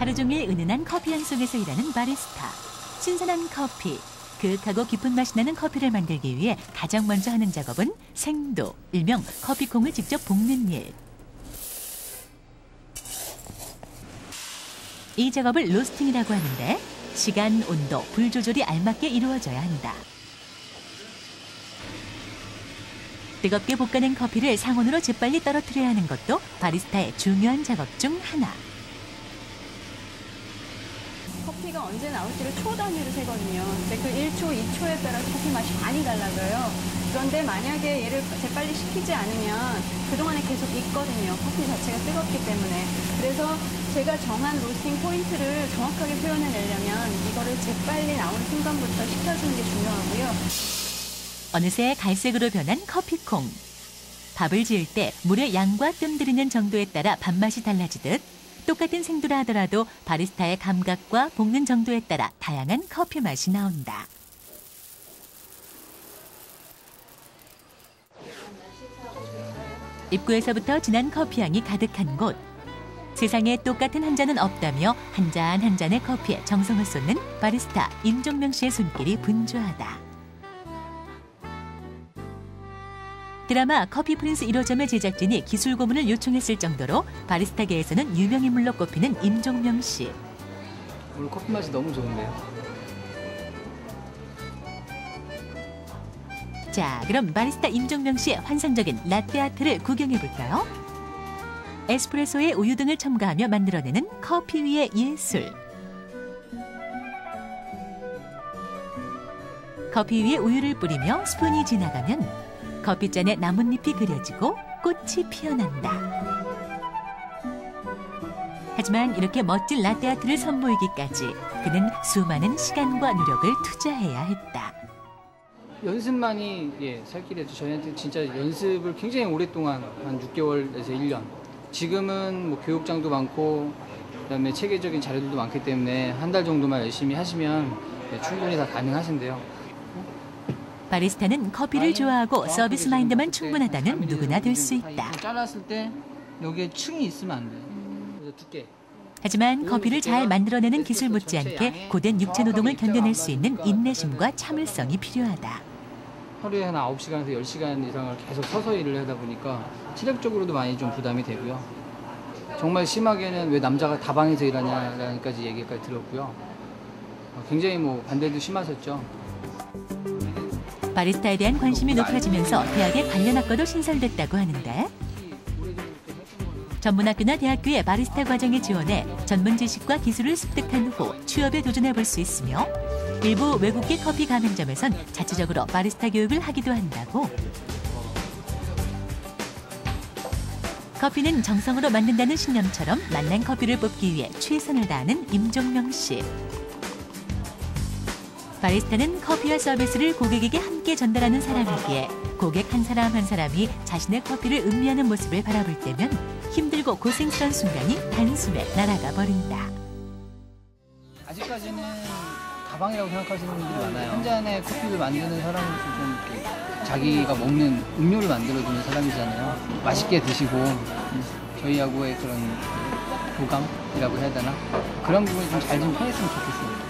하루 종일 은은한 커피 향 속에서 일하는 바리스타. 신선한 커피, 그윽하고 깊은 맛이 나는 커피를 만들기 위해 가장 먼저 하는 작업은 생도, 일명 커피콩을 직접 볶는 일. 이 작업을 로스팅이라고 하는데 시간, 온도, 불 조절이 알맞게 이루어져야 한다. 뜨겁게 볶아낸 커피를 상온으로 재빨리 떨어뜨려야 하는 것도 바리스타의 중요한 작업 중 하나. 커피가 언제 나올지를 초 단위로 세거든요. 근데 그 1초, 2초에 따라서 커피 맛이 많이 달라져요. 그런데 만약에 얘를 재빨리 식히지 않으면 그동안에 계속 익거든요. 커피 자체가 뜨겁기 때문에. 그래서 제가 정한 로스팅 포인트를 정확하게 표현해내려면 이거를 재빨리 나오는 순간부터 식혀주는 게 중요하고요. 어느새 갈색으로 변한 커피콩. 밥을 지을 때 물의 양과 뜸 들이는 정도에 따라 밥맛이 달라지듯 똑같은 생두라 하더라도 바리스타의 감각과 볶는 정도에 따라 다양한 커피 맛이 나온다. 입구에서부터 진한 커피향이 가득한 곳. 세상에 똑같은 한 잔은 없다며 한 잔 한 잔의 커피에 정성을 쏟는 바리스타 임종명 씨의 손길이 분주하다. 드라마 커피 프린스 1호점의 제작진이 기술 고문을 요청했을 정도로 바리스타계에서는 유명 인물로 꼽히는 임종명 씨. 오늘 커피 맛이 너무 좋은데요. 자, 그럼 바리스타 임종명 씨의 환상적인 라떼 아트를 구경해 볼까요? 에스프레소에 우유 등을 첨가하며 만들어내는 커피 위의 예술. 커피 위에 우유를 뿌리며 스푼이 지나가면 커피잔에 나뭇잎이 그려지고 꽃이 피어난다. 하지만 이렇게 멋진 라떼 아트를 선보이기까지 그는 수많은 시간과 노력을 투자해야 했다. 연습만이 예, 살 길이었죠. 저희한테 진짜 연습을 굉장히 오랫동안 한 6개월에서 1년. 지금은 뭐 교육장도 많고 그다음에 체계적인 자료들도 많기 때문에 한 달 정도만 열심히 하시면 예, 충분히 다 가능하신데요. 바리스타는 커피를 좋아하고 서비스 마인드만 충분하다면 누구나 될 수 있다. 잘랐을 때 여기에 층이 있으면 안. 그래서 두께. 하지만 커피를 잘 만들어내는 기술 못지않게 고된 육체 노동을 견뎌낼 수 있는 인내심과 참을성이 필요하다. 하루에 한 9시간에서 10시간 이상을 계속 서서 일을 하다 보니까 체력적으로도 많이 좀 부담이 되고요. 정말 심하게는 왜 남자가 다방에서 일하냐라는까지 얘기까지 들었고요. 어, 굉장히 뭐 반대도 심하셨죠. 바리스타에 대한 관심이 높아지면서 대학의 관련 학과도 신설됐다고 하는데 전문학교나 대학교의 바리스타 과정에 지원해 전문 지식과 기술을 습득한 후 취업에 도전해 볼 수 있으며 일부 외국계 커피 가맹점에선 자체적으로 바리스타 교육을 하기도 한다고. 커피는 정성으로 만든다는 신념처럼 만난 커피를 뽑기 위해 최선을 다하는 임종명 씨. 바리스타는 커피와 서비스를 고객에게 함께 전달하는 사람이기에 고객 한 사람 한 사람이 자신의 커피를 음미하는 모습을 바라볼 때면 힘들고 고생스러운 순간이 단숨에 날아가 버린다. 아직까지는 가방이라고 생각하시는 분들이 많아요. 한 잔의 커피를 만드는 사람으로서 좀 이렇게 자기가 먹는 음료를 만들어주는 사람이잖아요. 맛있게 드시고 저희하고의 그런 교감이라고 해야 되나? 그런 부분이 좀 잘좀 통했으면 좋겠습니다.